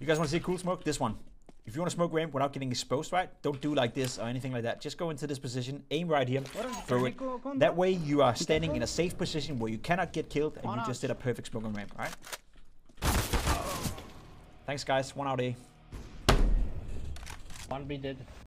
You guys want to see cool smoke? This one. If you want to smoke ramp without getting exposed, right? Don't do like this or anything like that. Just go into this position, aim right here, throw it. That way you are standing in a safe position where you cannot get killed and you just did a perfect smoke on ramp, alright? Thanks guys, one out A. One B dead.